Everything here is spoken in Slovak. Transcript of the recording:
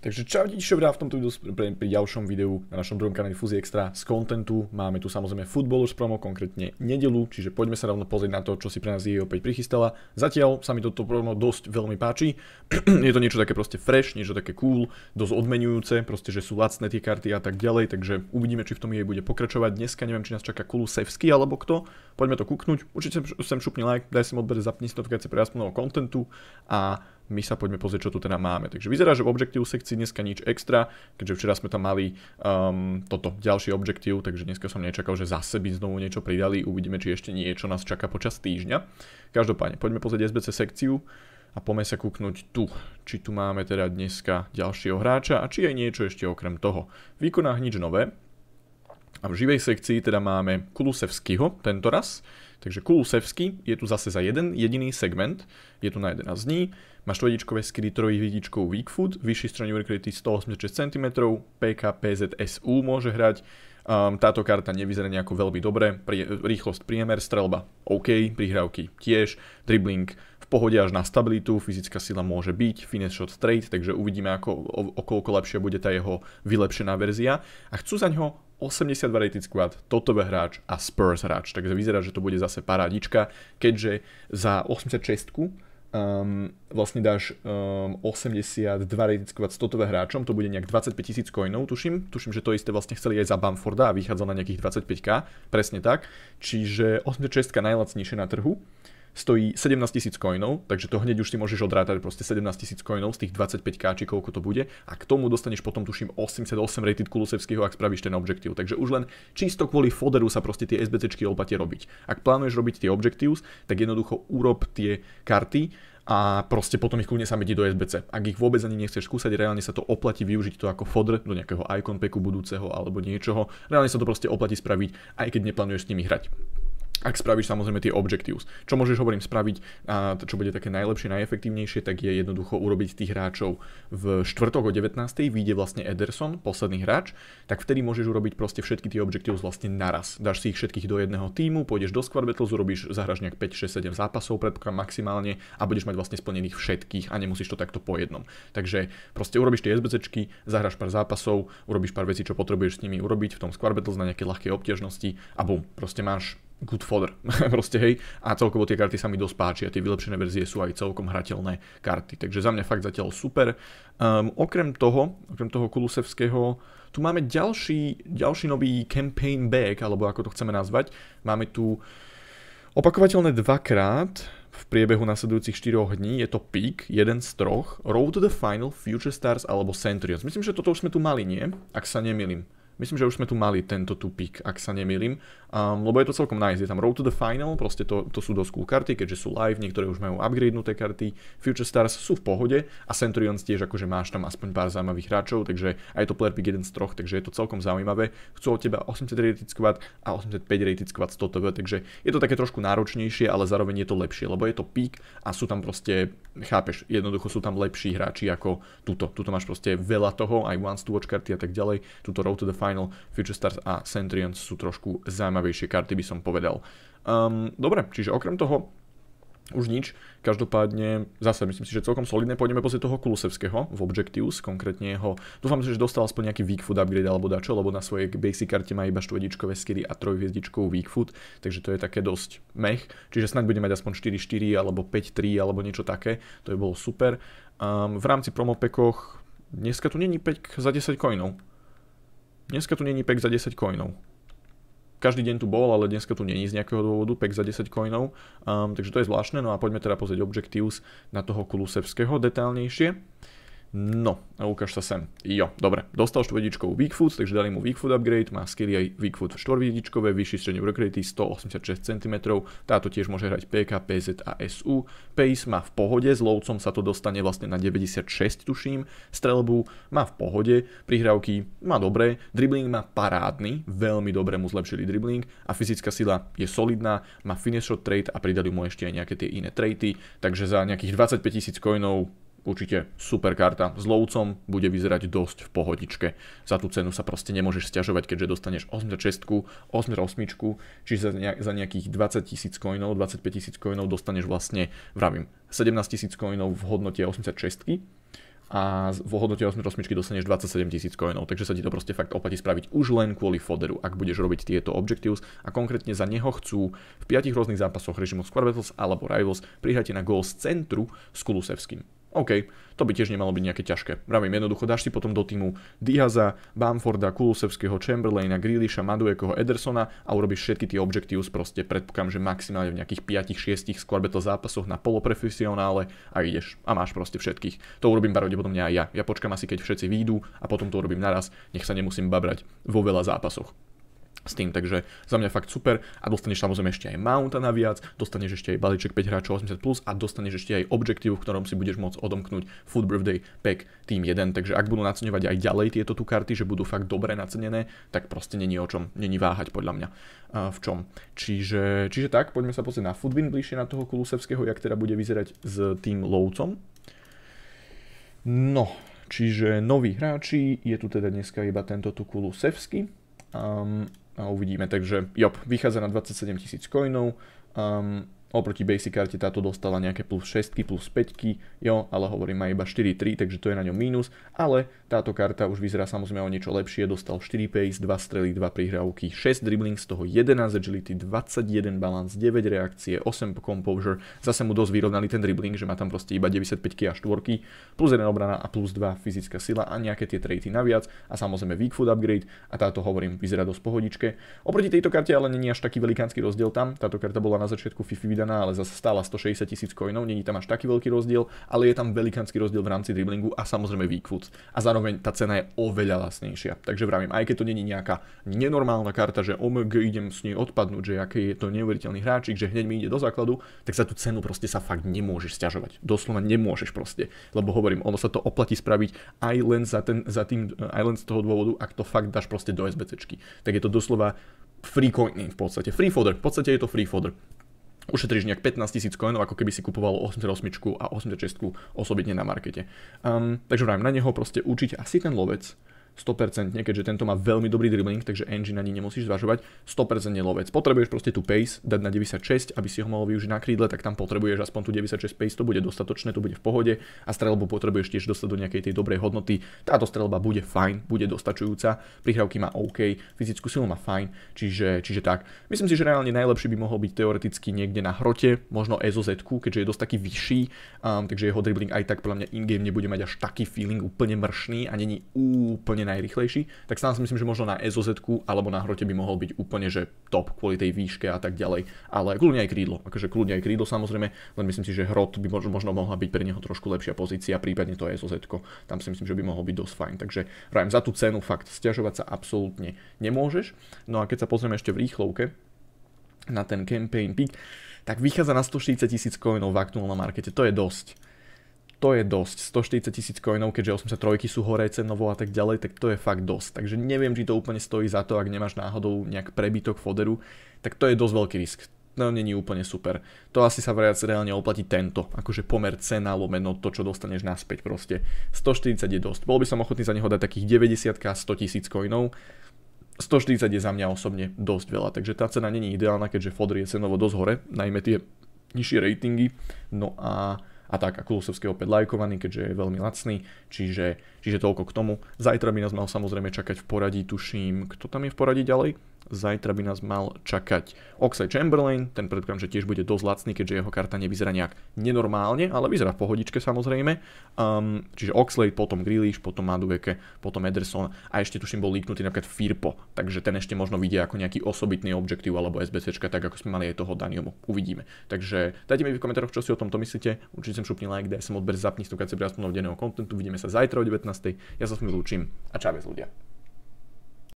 Takže čau čo v tomto videu pri, pri ďalšom videu na našom druhom kanáli Fuzzy Extra z kontentu. Máme tu samozrejme Footballers promo, konkrétne nedelu, čiže poďme sa rovno pozrieť na to, čo si pre nás je opäť prichystala. Zatiaľ sa mi toto promo dosť veľmi páči. je to niečo také proste fresh, niečo také cool, dosť odmenujúce, proste, že sú lacné tie karty a tak ďalej, takže uvidíme, či v tom jej bude pokračovať. Dneska neviem, či nás čaká Kulusevský alebo kto. Poďme to kúknuť. Určite sem šupni like, daj si odber, zapni si notifikácie pre aspoň kontentu a my sa poďme pozrieť, čo tu teda máme. Takže vyzerá, že v Objective sekcii dneska nič extra, keďže včera sme tam mali um, toto ďalší Objective, takže dneska som nečakal, že zase by znovu niečo pridali. Uvidíme, či ešte niečo nás čaká počas týždňa. Každopádne, poďme pozrieť SBC sekciu a poďme sa kúknuť tu, či tu máme teda dneska ďalšieho hráča a či je niečo ešte okrem toho. V výkonách nič nové. A v živej sekcii teda máme Kulusevskýho tento raz. Takže Kulusevský je tu zase za jeden jediný segment, je tu na 11 dní, má štvedičkové skry trojhviezdičkou Weak Foot, vyšší strany krytý 186 cm, PK PZSU môže hrať, Um, táto karta nevyzerá nejako veľmi dobre, pri, rýchlosť priemer, strelba OK, prihrávky tiež, dribbling v pohode až na stabilitu, fyzická sila môže byť, finish shot straight, takže uvidíme ako, o, o koľko lepšia bude tá jeho vylepšená verzia. A chcú za ňo 82 rated squad, Totové hráč a Spurs hráč. Takže vyzerá, že to bude zase parádička, keďže za 86 um, vlastne dáš um, 82 rated squad s Totové hráčom, to bude nejak 25 tisíc coinov, tuším. Tuším, že to isté vlastne chceli aj za Bamforda a vychádzal na nejakých 25k, presne tak. Čiže 86 najlacnejšie na trhu stojí 17 tisíc coinov, takže to hneď už si môžeš odrátať proste 17 tisíc coinov z tých 25k, či koľko to bude a k tomu dostaneš potom tuším 88 rated Kulusevského, ak spravíš ten objective. Takže už len čisto kvôli foderu sa proste tie SBCčky olpate robiť. Ak plánuješ robiť tie objectives, tak jednoducho urob tie karty a proste potom ich kľudne sa medí do SBC. Ak ich vôbec ani nechceš skúsať, reálne sa to oplatí využiť to ako fodr do nejakého icon packu budúceho alebo niečoho. Reálne sa to proste oplatí spraviť, aj keď neplánuješ s nimi hrať ak spravíš samozrejme tie objectives. Čo môžeš, hovorím, spraviť, a čo bude také najlepšie, najefektívnejšie, tak je jednoducho urobiť tých hráčov v štvrtok o 19. vyjde vlastne Ederson, posledný hráč, tak vtedy môžeš urobiť proste všetky tie objectives vlastne naraz. Dáš si ich všetkých do jedného týmu, pôjdeš do Squad Battles, urobíš, zahraš nejak 5, 6, 7 zápasov predpokladám maximálne a budeš mať vlastne splnených všetkých a nemusíš to takto po jednom. Takže proste urobíš tie SBCčky, zahraš pár zápasov, urobíš pár vecí, čo potrebuješ s nimi urobiť v tom Squad Battles na nejaké ľahké obťažnosti a bum, proste máš good fodder. Proste hej. A celkovo tie karty sa mi dosť páčia. Tie vylepšené verzie sú aj celkom hrateľné karty. Takže za mňa fakt zatiaľ super. Um, okrem toho, okrem toho Kulusevského, tu máme ďalší, ďalší nový campaign bag, alebo ako to chceme nazvať. Máme tu opakovateľné dvakrát v priebehu nasledujúcich 4 dní. Je to Peak, jeden z troch. Road to the Final, Future Stars alebo Centurions. Myslím, že toto už sme tu mali, nie? Ak sa nemýlim. Myslím, že už sme tu mali tento tu pick, ak sa nemýlim, um, lebo je to celkom nice. Je tam Road to the Final, proste to, to sú dosť cool karty, keďže sú live, niektoré už majú upgradenuté karty, Future Stars sú v pohode a Centurions tiež akože máš tam aspoň pár zaujímavých hráčov, takže aj to player pick jeden z troch, takže je to celkom zaujímavé. Chcú od teba 80 rated a 85 rated squad z TOTV, takže je to také trošku náročnejšie, ale zároveň je to lepšie, lebo je to pick a sú tam proste, chápeš, jednoducho sú tam lepší hráči ako túto. Tuto máš proste veľa toho, aj once to watch karty a tak ďalej. Tuto Road to the Final Future Stars a Centurions sú trošku zaujímavejšie karty, by som povedal. Um, dobre, čiže okrem toho už nič. Každopádne zase myslím si, že celkom solidné. Pôjdeme pozrieť toho Kulusevského v Objectives, konkrétne jeho. Dúfam že dostal aspoň nejaký weak foot upgrade alebo dačo, lebo na svojej basic karte má iba štvedičkové skily a trojhviezdičkovú weak foot, takže to je také dosť mech. Čiže snáď bude mať aspoň 4-4 alebo 5-3 alebo niečo také. To by bolo super. Um, v rámci promopekoch dneska tu není 5 za 10 coinov. Dneska tu není pek za 10 coinov. Každý deň tu bol, ale dneska tu není z nejakého dôvodu pek za 10 coinov, um, takže to je zvláštne. No a poďme teda pozrieť Objectives na toho Kulusevského detailnejšie. No, a ukáž sa sem. Jo, dobre, dostal štvedičkovú Weakfoot, takže dali mu Weakfoot upgrade, má skilly aj Weakfoot štvorviedičkové, vyšší stredný work rate 186 cm, táto tiež môže hrať PK, PZ a SU. Pace má v pohode, s lovcom sa to dostane vlastne na 96 tuším, strelbu má v pohode, prihrávky má dobré, dribbling má parádny, veľmi dobre mu zlepšili dribbling a fyzická sila je solidná, má finish shot trade a pridali mu ešte aj nejaké tie iné traity, takže za nejakých 25 tisíc coinov určite super karta. S lovcom bude vyzerať dosť v pohodičke. Za tú cenu sa proste nemôžeš stiažovať, keďže dostaneš 86, 88, čiže za, nejakých 20 tisíc coinov, 25 tisíc coinov dostaneš vlastne, vravím, 17 tisíc coinov v hodnote 86 a v hodnote 8 rozmičky dostaneš 27 tisíc coinov, takže sa ti to proste fakt oplatí spraviť už len kvôli foderu, ak budeš robiť tieto objectives a konkrétne za neho chcú v 5 rôznych zápasoch režimu Squad Battles alebo Rivals prihráte na gól z centru s Kulusevským. OK, to by tiež nemalo byť nejaké ťažké. Vravím, jednoducho dáš si potom do týmu Diaza, Bamforda, Kulusevského, Chamberlaina, Grealisha, Maduekoho, Edersona a urobíš všetky tie objectives, proste predpokladám, že maximálne v nejakých 5-6 squad battle zápasoch na poloprofesionále a ideš a máš proste všetkých. To urobím pravdepodobne aj ja. Ja počkam asi, keď všetci výjdu a potom to urobím naraz, nech sa nemusím babrať vo veľa zápasoch s tým, takže za mňa fakt super a dostaneš samozrejme ešte aj mounta naviac, dostaneš ešte aj balíček 5 hráčov 80+, plus a dostaneš ešte aj objektív, v ktorom si budeš môcť odomknúť Food Birthday Pack Team 1, takže ak budú naceňovať aj ďalej tieto tu karty, že budú fakt dobre nacenené, tak proste není o čom, není váhať podľa mňa v čom. Čiže, čiže tak, poďme sa pozrieť na Foodwin bližšie na toho Kulusevského, jak teda bude vyzerať s tým lovcom. No, čiže noví hráči, je tu teda dneska iba tento tu Kulusevský. Um, uvidíme. Takže jop, vychádza na 27 tisíc coinov. Um, Oproti basic karte táto dostala nejaké plus 6, plus 5, jo, ale hovorím má iba 4-3, takže to je na ňom mínus, ale táto karta už vyzerá samozrejme o niečo lepšie, dostal 4 pace, 2 strely, 2 prihrávky, 6 dribbling, z toho 11 agility, 21 balance, 9 reakcie, 8 composure, zase mu dosť vyrovnali ten dribbling, že má tam proste iba 95 a 4, plus 1 obrana a plus 2 fyzická sila a nejaké tie traity naviac a samozrejme weak food upgrade a táto hovorím vyzerá dosť pohodičke. Oproti tejto karte ale není až taký velikánsky rozdiel tam, táto karta bola na začiatku FIFI vydaná, ale zase stála 160 tisíc coinov, není tam až taký veľký rozdiel, ale je tam velikánsky rozdiel v rámci driblingu a samozrejme foots. A zároveň tá cena je oveľa lacnejšia. Takže vravím, aj keď to není nejaká nenormálna karta, že OMG idem s nej odpadnúť, že aký je to neuveriteľný hráčik, že hneď mi ide do základu, tak za tú cenu proste sa fakt nemôžeš stiažovať. Doslova nemôžeš proste. Lebo hovorím, ono sa to oplatí spraviť aj len, za ten, za tým, aj len z toho dôvodu, ak to fakt dáš proste do SBCčky. Tak je to doslova free coining v podstate. Free fodder. V podstate je to free fodder ušetríš nejak 15 tisíc coinov, ako keby si kupoval 88 a 86 osobitne na markete. Um, takže vrajím, na neho proste určite asi ten lovec 100%, keďže tento má veľmi dobrý dribbling, takže engine ani nemusíš zvažovať, 100% lovec. Potrebuješ proste tú pace dať na 96, aby si ho mohol využiť na krídle, tak tam potrebuješ aspoň tú 96 pace, to bude dostatočné, to bude v pohode a strelbu potrebuješ tiež dostať do nejakej tej dobrej hodnoty. Táto strelba bude fajn, bude dostačujúca, prihrávky má OK, fyzickú silu má fajn, čiže, čiže tak. Myslím si, že reálne najlepší by mohol byť teoreticky niekde na hrote, možno EZO keďže je dosť taký vyšší, um, takže jeho dribbling aj tak podľa mňa in-game nebude mať až taký feeling úplne mršný a není úplne najrychlejší, tak sám si myslím, že možno na EZOZ alebo na hrote by mohol byť úplne že top kvôli tej výške a tak ďalej. Ale kľudne aj krídlo, akože kľudne aj krídlo samozrejme, len myslím si, že hrot by možno, mohla byť pre neho trošku lepšia pozícia, prípadne to EZOZ. Tam si myslím, že by mohol byť dosť fajn. Takže vrajím, za tú cenu fakt stiažovať sa absolútne nemôžeš. No a keď sa pozrieme ešte v rýchlovke na ten campaign peak, tak vychádza na 140 tisíc coinov v aktuálnom markete. To je dosť to je dosť. 140 tisíc coinov, keďže 83 sú hore cenovo a tak ďalej, tak to je fakt dosť. Takže neviem, či to úplne stojí za to, ak nemáš náhodou nejak prebytok foderu, tak to je dosť veľký risk. No není úplne super. To asi sa viac reálne oplatí tento, akože pomer cena lomeno to, čo dostaneš naspäť proste. 140 je dosť. Bol by som ochotný za neho dať takých 90 a 100 tisíc coinov. 140 je za mňa osobne dosť veľa, takže tá cena není ideálna, keďže fodr je cenovo dosť hore, najmä tie nižšie ratingy. No a a tak a Kulusevský opäť lajkovaný, keďže je veľmi lacný, čiže, čiže toľko k tomu. Zajtra by nás mal samozrejme čakať v poradí, tuším, kto tam je v poradí ďalej? Zajtra by nás mal čakať Oxlade Chamberlain, ten predpokladám, že tiež bude dosť lacný, keďže jeho karta nevyzerá nejak nenormálne, ale vyzerá v pohodičke samozrejme. Um, čiže Oxlade, potom Grealish, potom Madueke, potom Ederson a ešte tuším bol líknutý napríklad Firpo, takže ten ešte možno vidia ako nejaký osobitný objektív alebo SBC, tak ako sme mali aj toho Daniomu. Uvidíme. Takže dajte mi v komentároch, čo si o tomto myslíte. Určite sem šupni like, daj sem odber, zapni stúkať si pri kontentu. Vidíme sa zajtra o 19. Ja sa s vami lúčim a čaves ľudia.